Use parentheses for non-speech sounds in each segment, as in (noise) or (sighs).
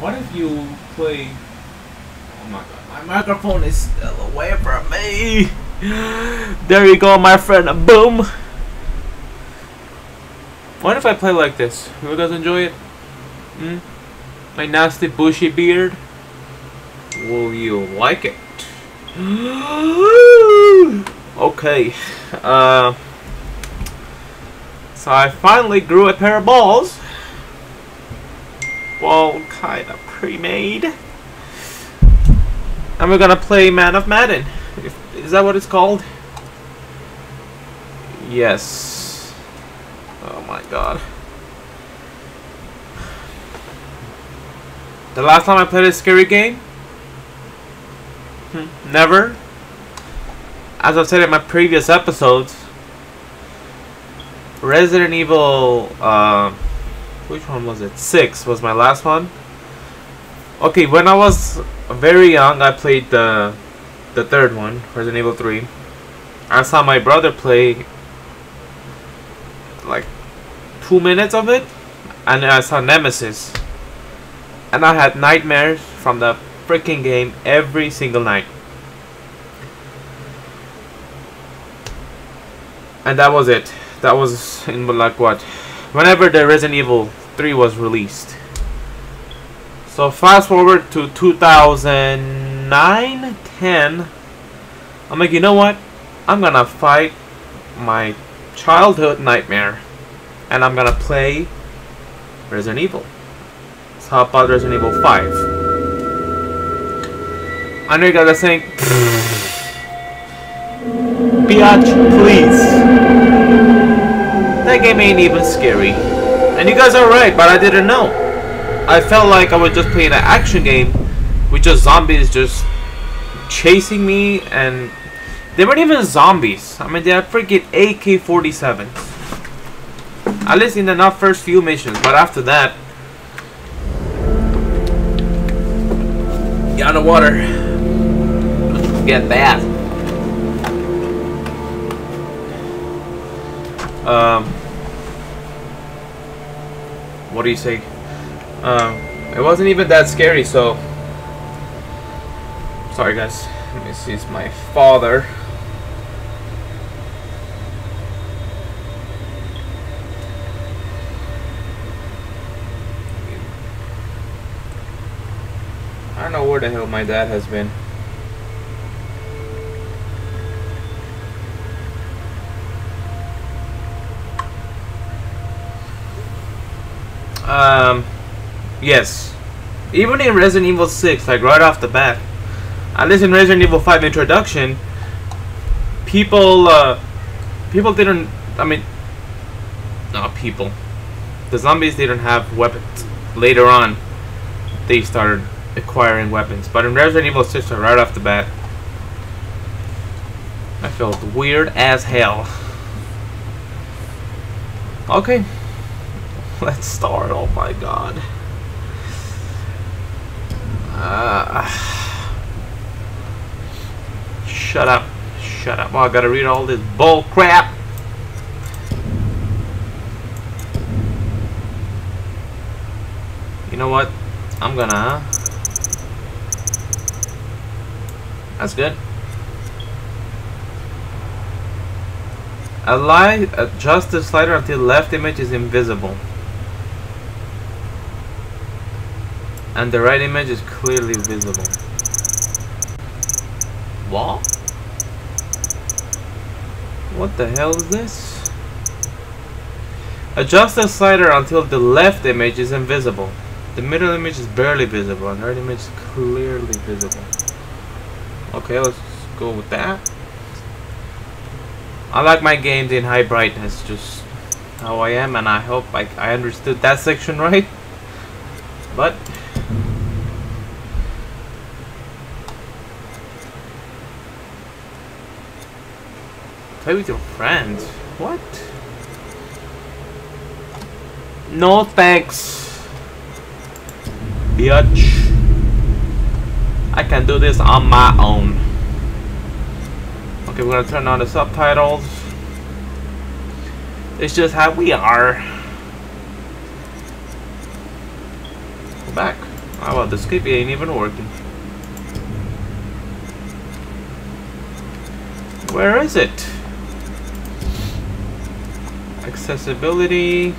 What if you play? Oh my god, my microphone is still away from me. (gasps) There you go, my friend. Boom. What if I play like this? You guys enjoy it? Hmm? My nasty bushy beard? Will you like it? (gasps) okay. Uh, so I finally grew a pair of balls. Well, kinda pre-made. And we're gonna play Man of Medan. If, is that what it's called? Yes. Oh my god. The last time I played a scary game? Hmm, never. As I've said in my previous episodes, Resident Evil, uh, which one was it? Six was my last one. Okay, when I was very young, I played the the third one, Resident Evil 3. I saw my brother play like two minutes of it, and I saw Nemesis. And I had nightmares from the freaking game every single night. And that was it. That was in like what? Whenever the Resident Evil 3 was released. So fast forward to 2009, 10. I'm like, you know what? I'm gonna fight my childhood nightmare. And I'm gonna play Resident Evil. How about Resident Evil 5? I know you guys are saying, Biatch, please. That game ain't even scary. And you guys are right, but I didn't know. I felt like I was just playing an action game with just zombies just chasing me and they weren't even zombies. I mean, they had freaking AK-47. At least in the not first few missions, but after that, get out water. Get bad. Um, what do you say? Um, it wasn't even that scary, so. Sorry, guys. Let me see. It's my father. I don't know where the hell my dad has been. Um, yes. Even in Resident Evil 6, like right off the bat, at least in Resident Evil 5 introduction, people, uh, people didn't, I mean, not people. The zombies didn't have weapons. Later on, they started acquiring weapons. But in Resident Evil 6, right off the bat, I felt weird as hell. Okay. (laughs) Let's start. Oh my god. Uh, shut up. Shut up. Oh, I gotta read all this bull crap. You know what? I'm gonna... That's good. Adjust the slider until left image is invisible. And the right image is clearly visible. What? What the hell is this? Adjust the slider until the left image is invisible. The middle image is barely visible and the right image is clearly visible. Okay, let's go with that. I like my games in high brightness, just how I am, and I hope I, I understood that section (laughs) right. But Play with your friends. What? No thanks. Bitch. I can do this on my own. Okay, we're gonna turn on the subtitles. It's just how we are. Go back. Oh well, the escape ain't even working. Where is it? Accessibility.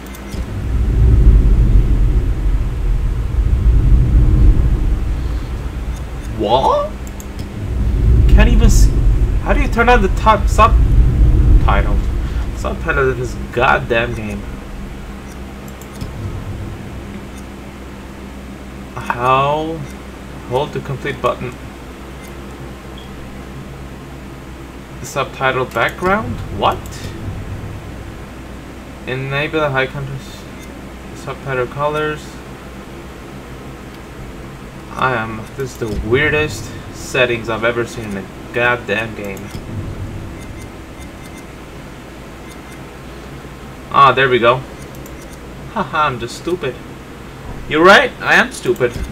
What? Can't even see. How do you turn on the top subtitle? Subtitle of this goddamn game. How? Hold the complete button. The subtitle background? What? Enable the high contrast subtitle colors. I am. This is the weirdest settings I've ever seen in a goddamn game. Ah, there we go. Haha, I'm just stupid. You're right, I am stupid. (sighs)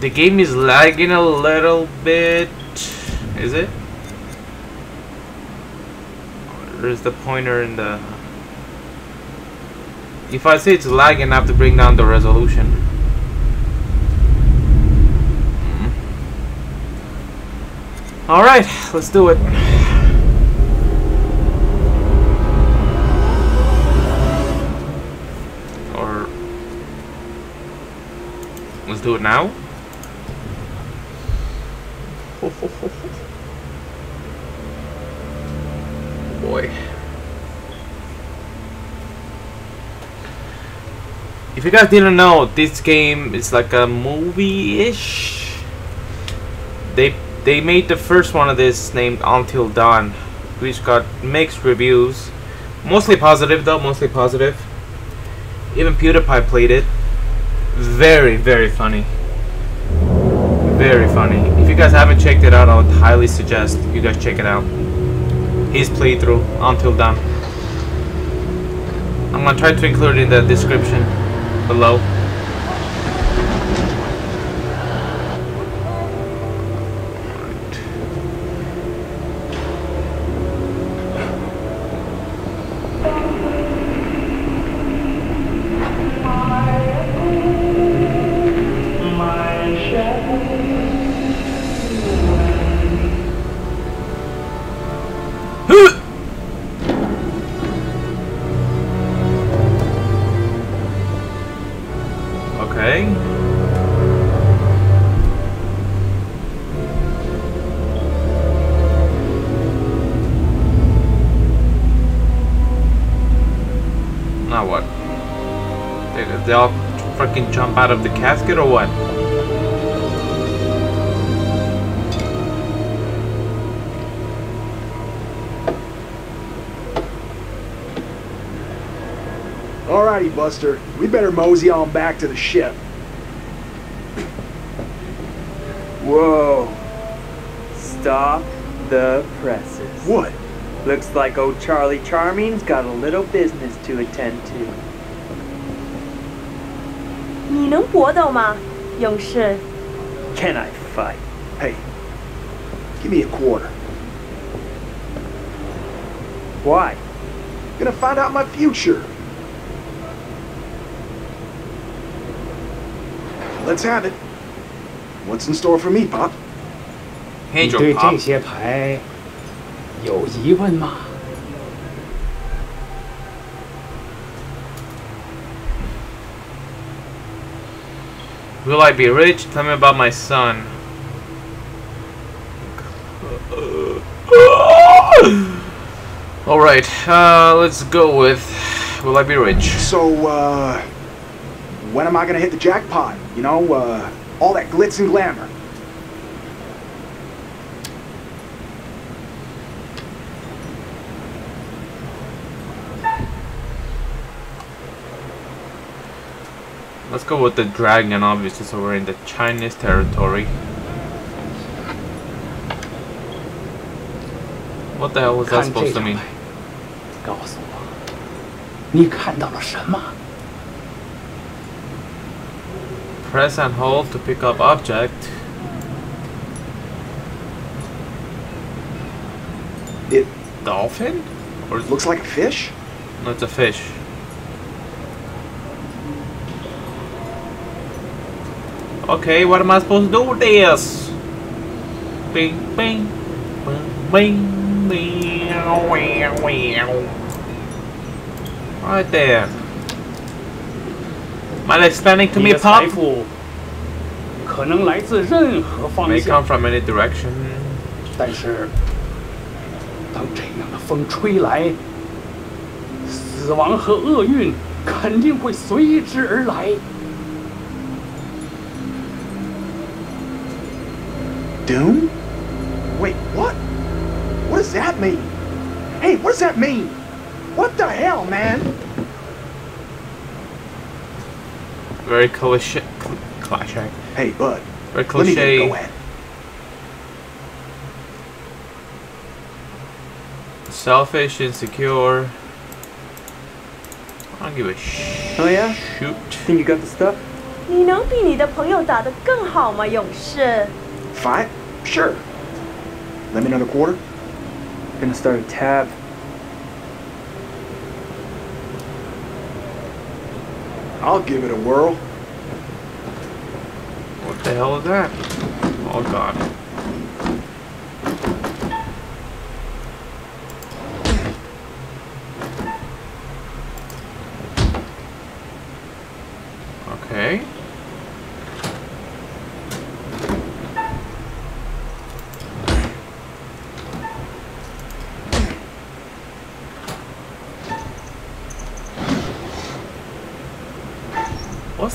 The game is lagging a little bit. Is it? There's the pointer in the... If I say it's lagging, I have to bring down the resolution. Hmm. Alright, let's do it. Or... Let's do it now. If you guys didn't know, this game is like a movie-ish. They they made the first one of this named Until Dawn, which got mixed reviews. Mostly positive though, mostly positive. Even PewDiePie played it. Very, very funny. Very funny. If you guys haven't checked it out, I would highly suggest you guys check it out. His playthrough, Until Dawn. I'm gonna try to include it in the description below. Fucking jump out of the casket or what? Alrighty, Buster. We better mosey on back to the ship. Whoa. Stop the presses. What? Looks like old Charlie Charming's got a little business to attend to. 你能搏斗吗，勇士？ Can I fight? Hey, give me a quarter. Why? Gonna find out my future. Let's have it. What's in store for me, Pop? 黑种你对 pop 这些牌有疑问吗？ Will I be rich? Tell me about my son. Alright, uh, let's go with Will I be rich? So, uh, when am I gonna hit the jackpot? You know, uh, all that glitz and glamour. Let's go with the dragon, obviously, so we're in the Chinese territory. What the hell was that 看这 supposed to 张 mean? 牌，告诉我，你看到了什么？ Press and hold to pick up object. It Dolphin? Or looks like a fish. No, it's a fish. Okay, what am I supposed to do with this? Bing, bing, bing, bing, bing, wow, wow. Right there. Am I explaining to 你 me, 的财 Pop? 富可能来自任何方 May 向 come，from any direction. 但是当这样的风吹来，死亡和厄运肯定会随之而来。 Doom? Wait, what? What does that mean? Hey, what does that mean? What the hell, man? Very cliche. Cliche. Hey, bud, Very let me get a cliche. go at it. Selfish, insecure. I don't give a sh- Oh yeah? shoot. Think you got the stuff? 你能比你的朋友打得更好吗，勇士？ Five? Sure. Let me another quarter? Gonna start a tab. I'll give it a whirl. What the hell is that? Oh god. Okay. What's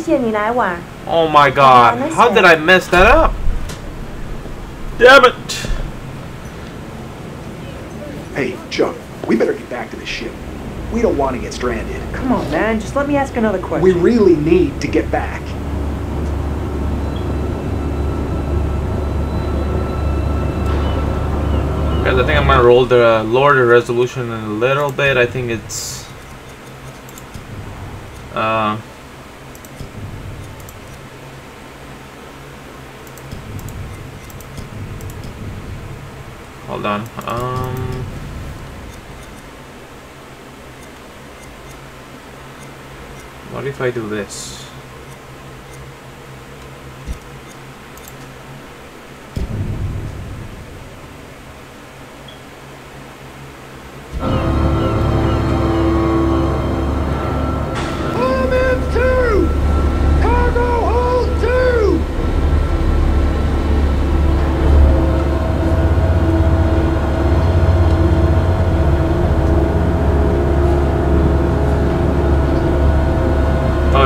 谢谢你来玩。 Oh my god. I missed How did it. I mess that up? Damn it. Hey, Chuck, we better get back to the ship. We don't want to get stranded. Come on, man. Just let me ask another question. We really need to get back. Guys, I think I'm gonna roll the lower the resolution in a little bit. I think it's uh Hold on. Um What if I do this?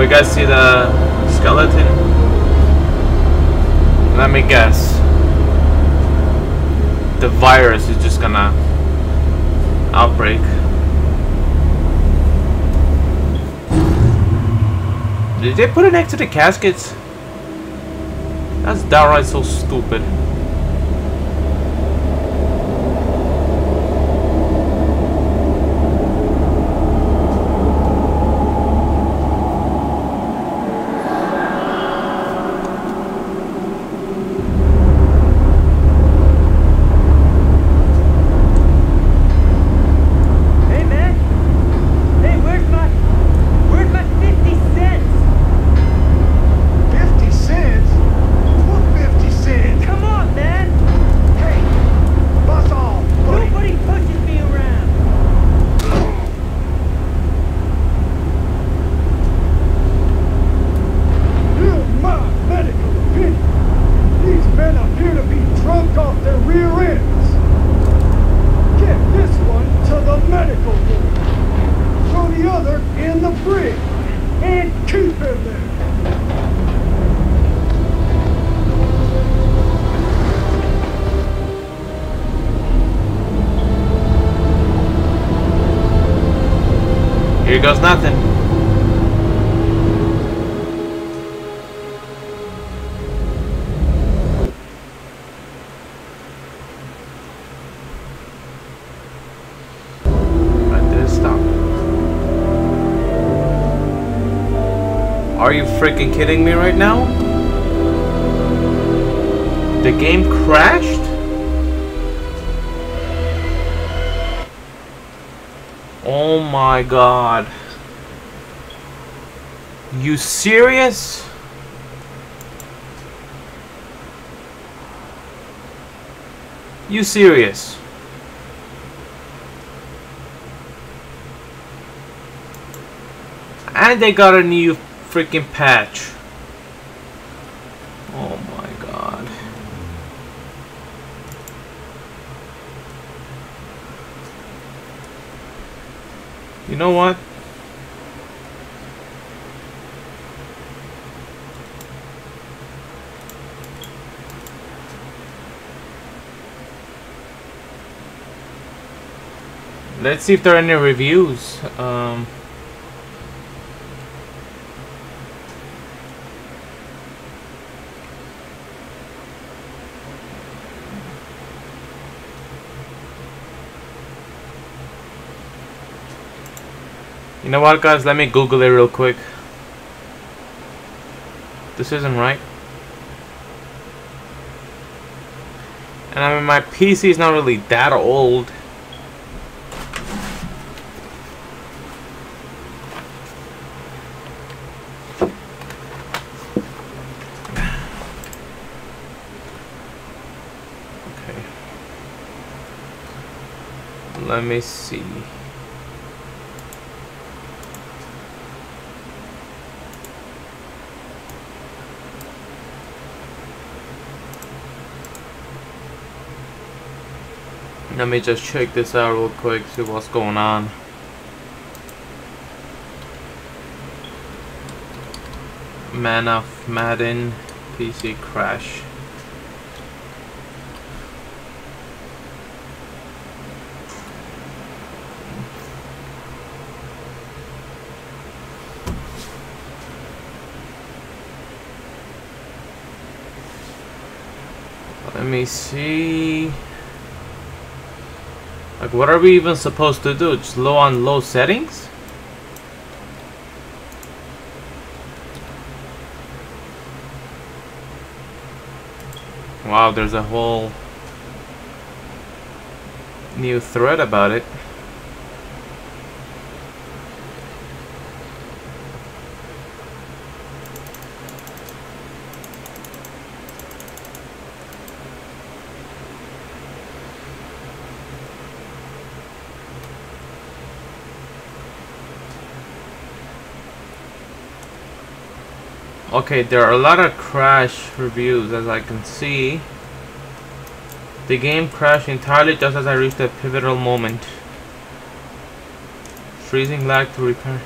You guys see the skeleton? Let me guess. The virus is just gonna outbreak. Did they put it next to the caskets? That's downright so stupid. Freaking kidding me right now? The game crashed? Oh my god. You serious? You serious? And they got a new freaking patch. Oh my god. You know what? Let's see if there are any reviews. Um, you know what, guys? Let me Google it real quick. This isn't right. And I mean, my PC is not really that old. Okay. Let me see. Let me just check this out real quick, see what's going on. Man of Medan PC crash. Let me see. Like, what are we even supposed to do? Just low on low settings? Wow, there's a whole new thread about it. Okay, there are a lot of crash reviews as I can see. The game crashed entirely just as I reached a pivotal moment. Freezing lag to repair.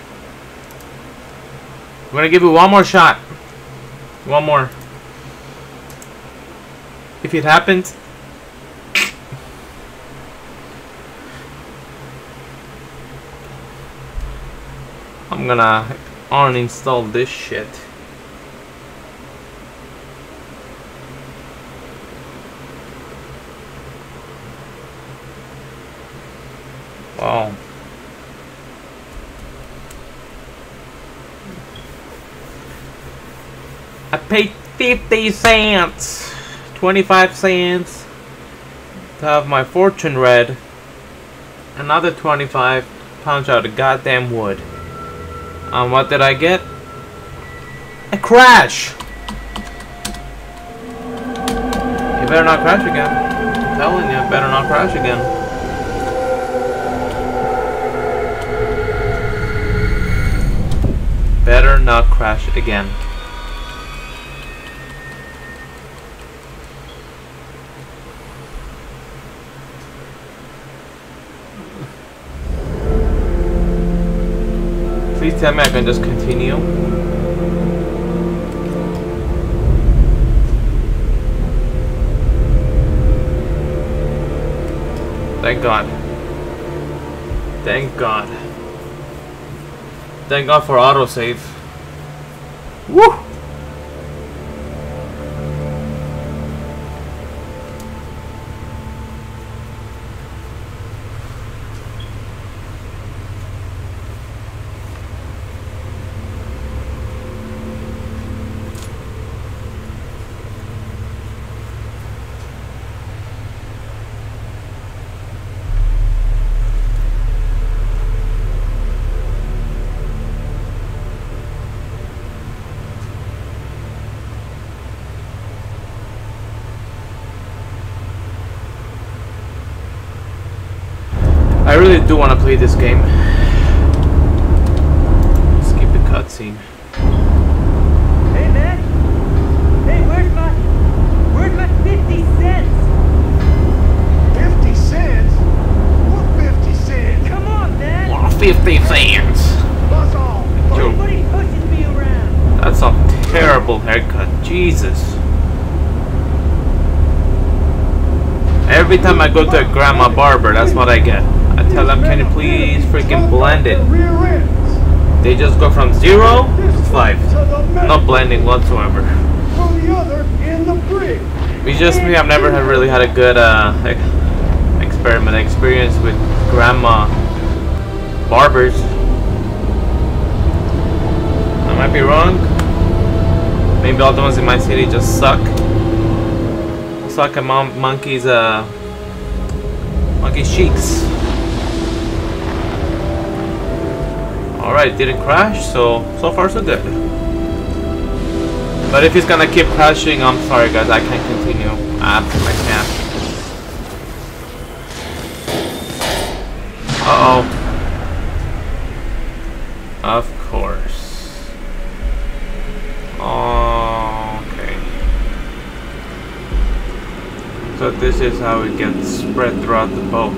I'm gonna give it one more shot. One more. If it happens, I'm gonna uninstall this shit. Wow. I paid 50 cents, 25 cents to have my fortune read. Another 25 punch out of goddamn wood. And what did I get? A crash! You better not crash again. I'm telling you, better not crash again. Better not crash again. Please tell me I can just continue. Thank God. Thank God. Thank God for autosave. Woo! I really do want to play this game. Skip the cutscene. Hey, man. Hey, where's my... Where's my 50 cents? 50 cents? What 50 cents? Come on, man. 50 cents! Buzz off! Yo. Everybody pushes me around. That's a terrible haircut. Jesus. Every time I go to a grandma barber, that's what I get. Tell them, can you please freaking blend it? They just go from zero to five. No blending whatsoever. It's just me, I've never had really had a good uh, experiment experience with grandma barbers. I might be wrong. Maybe all the ones in my city just suck. Suck at mom monkeys uh monkey's cheeks. Alright, didn't crash, so so far so good. But if he's gonna keep crashing, I'm sorry guys, I can't continue. I, I can't. Uh oh. Of course. Okay. So this is how it gets spread throughout the boat.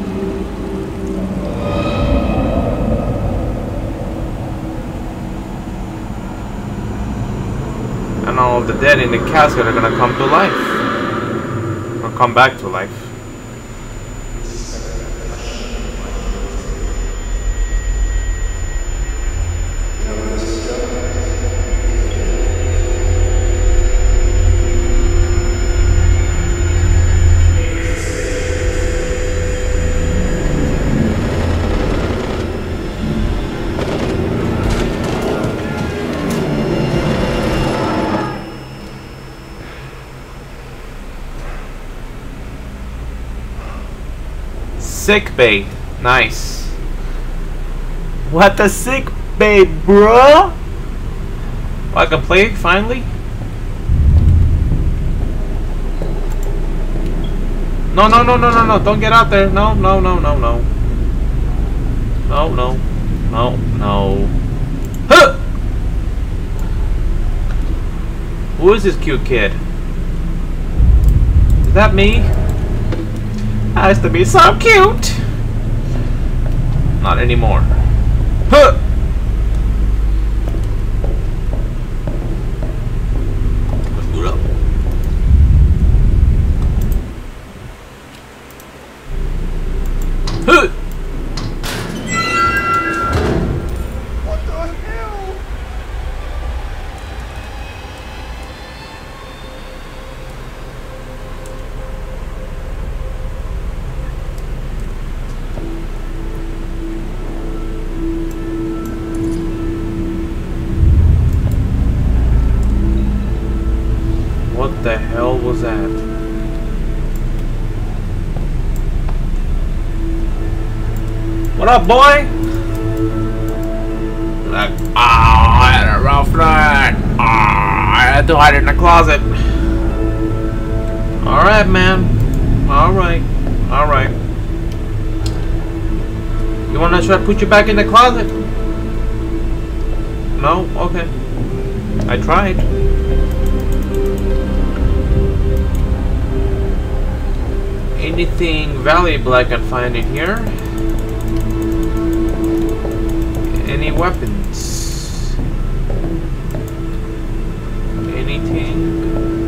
And the dead in the casket are gonna come to life. Or come back to life. Sick bay. Nice. What the sick bay, bruh? Oh, I can play finally? No, no, no, no, no, no. Don't get out there. No, no, no, no, no. No, no. No, no. Huh! Who is this cute kid? Is that me? Has to be so cute. Not anymore. Huh! Huh! Up, boy? Like, ah, I had a rough night. Ah, I had to hide it in the closet. Alright, man. Alright. Alright. You wanna try to put you back in the closet? No? Okay. I tried. anything valuable I can find in here? Any weapons? Anything?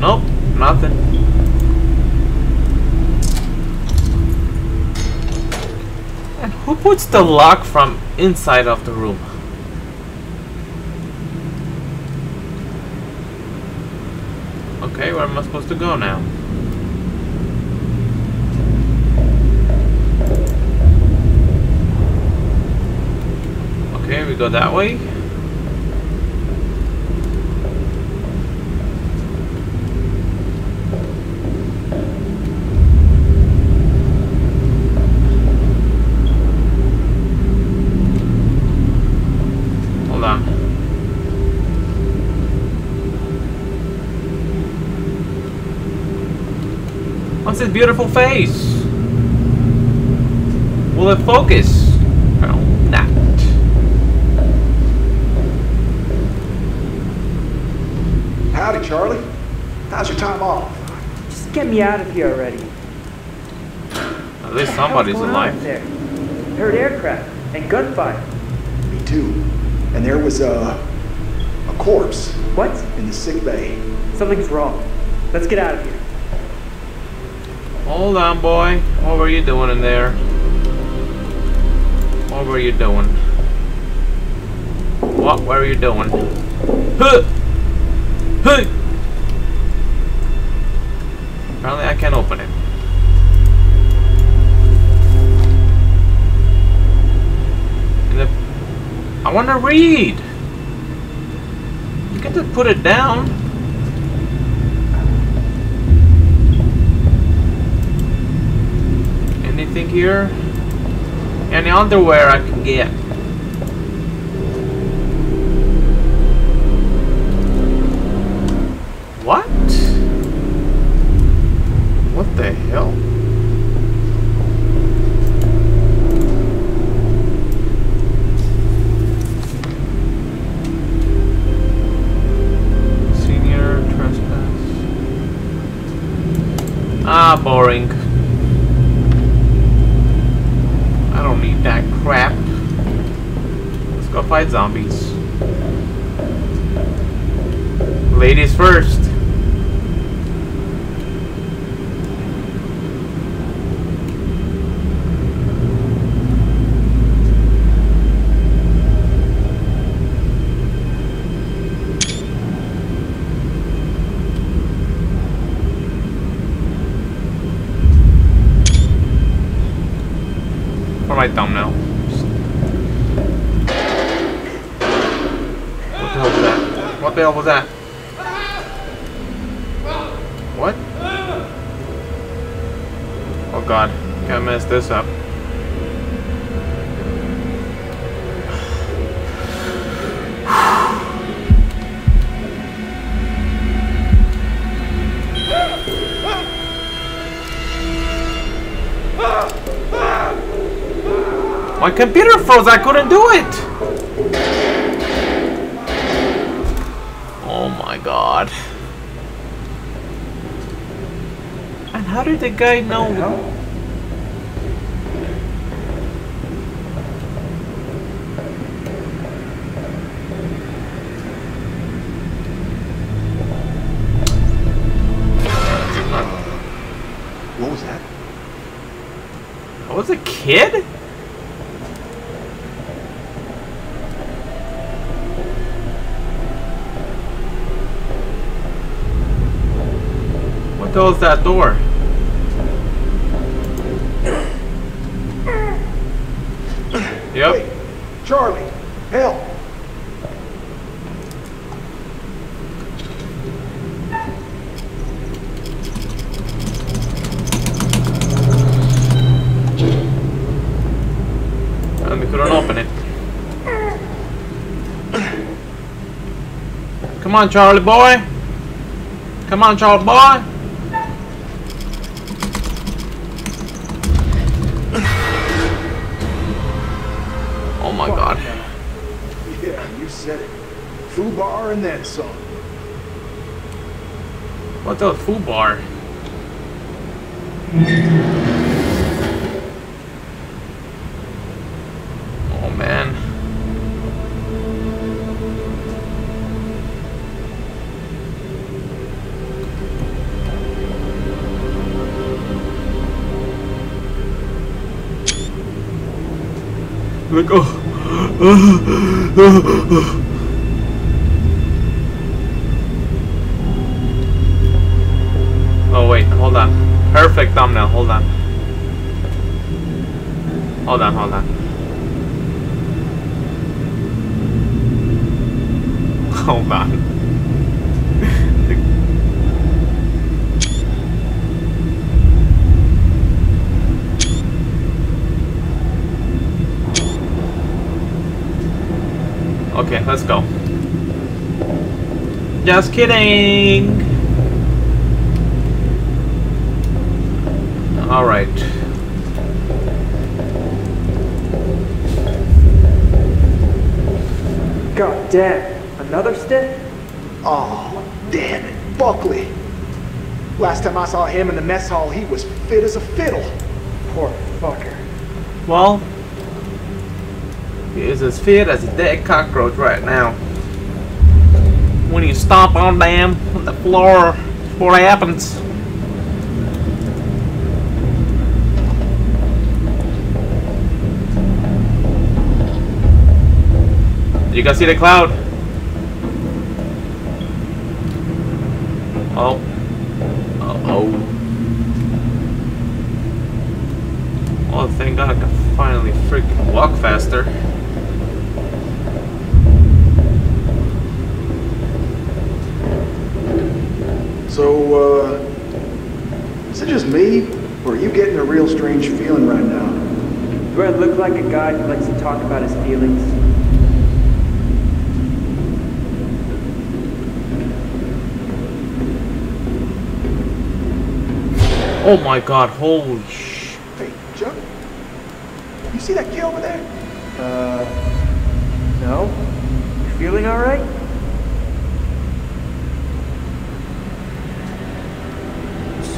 Nope, nothing. And Who puts the lock from inside of the room? Okay, where am I supposed to go now? Okay, we go that way. What's his beautiful face? Will it focus? No, not. Howdy, Charlie. How's your time off? Just get me out of here already. At least What the hell's somebody's alive. up There. Heard aircraft and gunfire. Me too. And there was a, a corpse What? in the sick bay. Something's wrong. Let's get out of here. Hold on, boy. What were you doing in there? What were you doing? What were you doing? Huh! Huh! Apparently I can't open it. I want to read! You can just put it down. Anything here? Any underwear I can get? Boring. I don't need that crap. Let's go fight zombies. Ladies first. For my thumbnail. What the hell was that? What the hell was that? What? Oh god, can't mess this up. My computer froze, I couldn't do it! Oh my god. And how did the guy know? Kid? What the hell is that door? Yep. Wait, Charlie, help! And we couldn't open it. Come on, Charlie boy. Come on, Charlie boy. Oh my god. Yeah, you said it. FUBAR and then some. What the FUBAR? Like, oh. oh, wait, hold on. Perfect thumbnail, hold on. Hold on, hold on. Hold on. Okay, let's go. Just kidding! Alright. God damn. Another stick? Oh, damn it. Buckley. Last time I saw him in the mess hall, he was fit as a fiddle. Poor fucker. Well, is as fit as a dead cockroach right now. When you stomp on them on the floor it happens. You can see the cloud. Oh. Uh oh. Oh, thank God I can finally freaking walk faster. So, uh, is it just me, or are you getting a real strange feeling right now? Do I look like a guy who likes to talk about his feelings? Oh my God! Holy sh! Hey, Chuck, you see that kid over there? Uh, no? You feeling alright?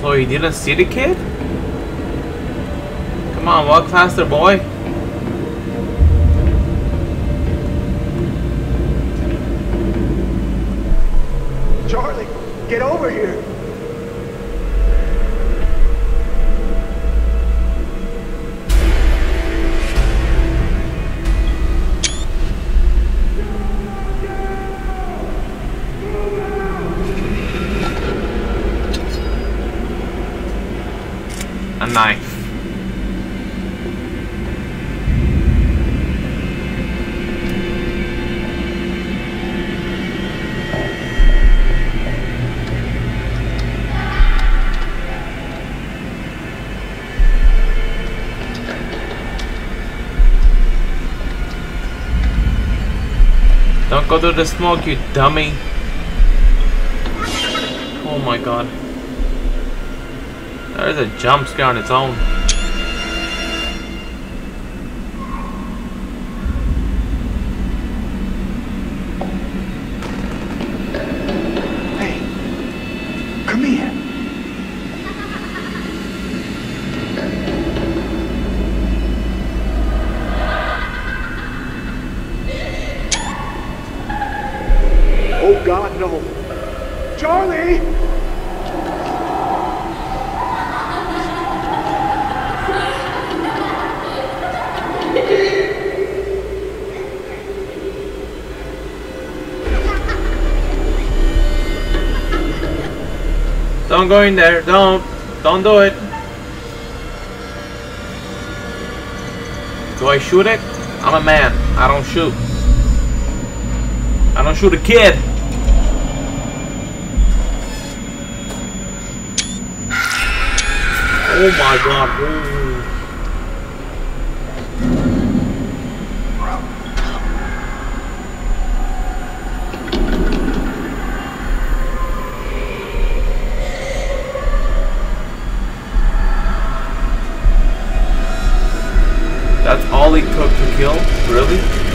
So you didn't see the kid? Come on, walk faster, boy. Get over here. Through the smoke, you dummy. Oh my god. There's a jump scare on its own. Oh God, no. Charlie! Don't go in there. Don't. Don't do it. Do I shoot it? I'm a man. I don't shoot. I don't shoot a kid. Oh my god. That's all he took to kill? Really?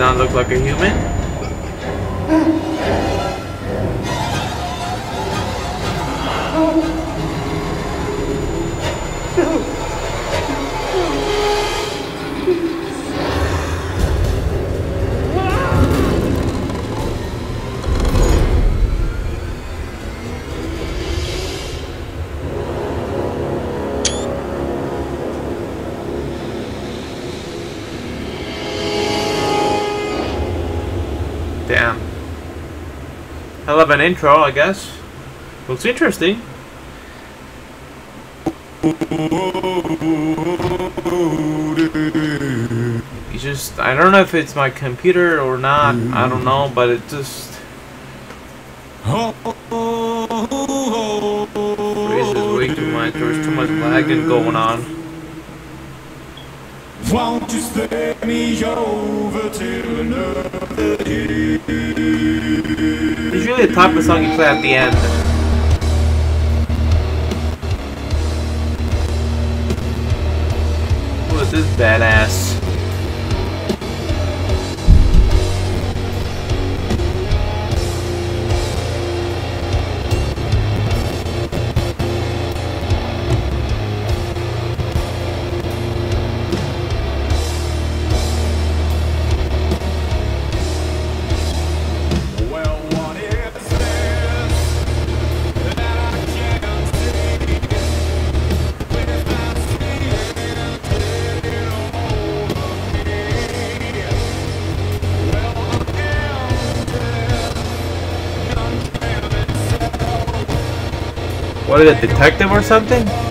Not look like a human. Of an intro, I guess. Looks interesting. It's just, I don't know if it's my computer or not. I don't know, but it just. It's just way too much. There's too much lagging going on. Won't you stay me over till another day? It's the type of song you play at the end. Who is this badass? Is it, detective or something?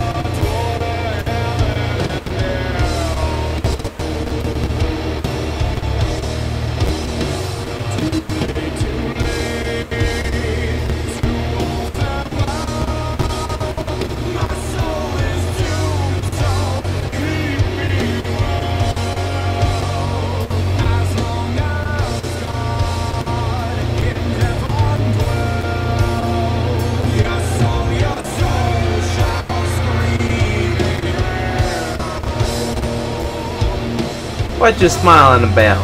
What you smiling about?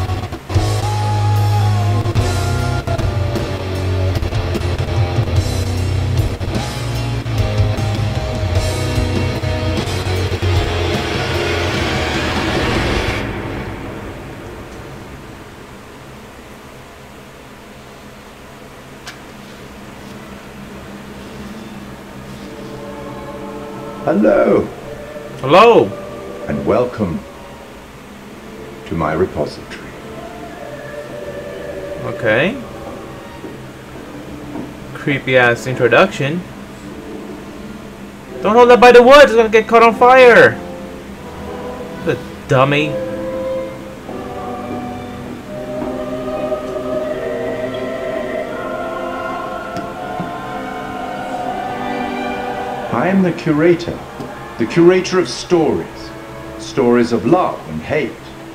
Hello, Hello! and welcome to my repository. Okay. Creepy ass introduction. Don't hold that by the wood, it's gonna get caught on fire! The dummy. I am the curator, the curator of stories. Stories of love and hate,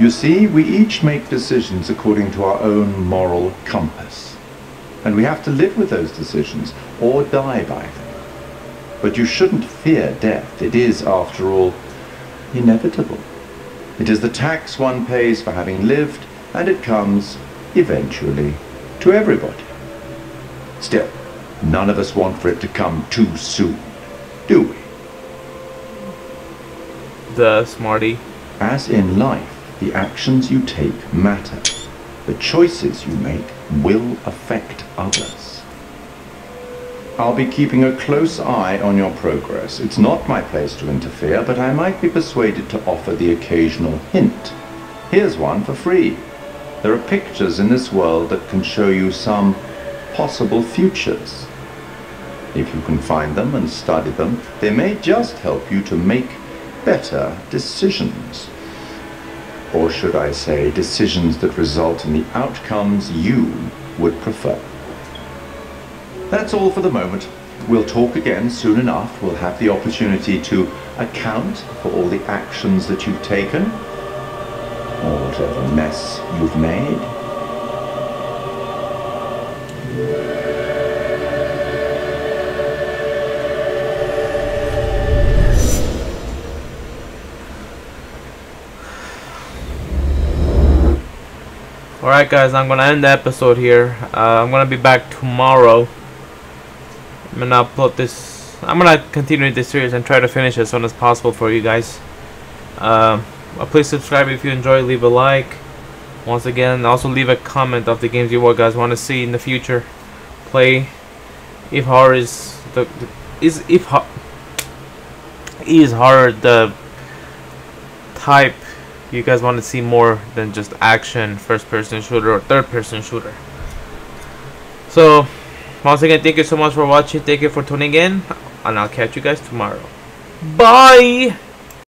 You see, we each make decisions according to our own moral compass. And we have to live with those decisions or die by them. But you shouldn't fear death. It is, after all, inevitable. It is the tax one pays for having lived, and it comes, eventually, to everybody. Still, none of us want for it to come too soon, do we? The smarty. As in life, the actions you take matter. The choices you make will affect others. I'll be keeping a close eye on your progress. It's not my place to interfere, but I might be persuaded to offer the occasional hint. Here's one for free. There are pictures in this world that can show you some possible futures. If you can find them and study them, they may just help you to make better decisions. Or should I say, decisions that result in the outcomes you would prefer. That's all for the moment. We'll talk again soon enough. We'll have the opportunity to account for all the actions that you've taken, or whatever mess you've made. Alright guys, I'm gonna end the episode here. Uh, I'm gonna be back tomorrow. I'm gonna upload this. I'm gonna continue this series and try to finish as soon as possible for you guys. Uh, please subscribe if you enjoy. Leave a like. Once again, also leave a comment of the games you guys want to see in the future. Play. If horror is the, the is if ho is horror the type you guys want to see more than just action, first person shooter, or third person shooter. So, once again, thank you so much for watching. Thank you for tuning in. And I'll catch you guys tomorrow. Bye!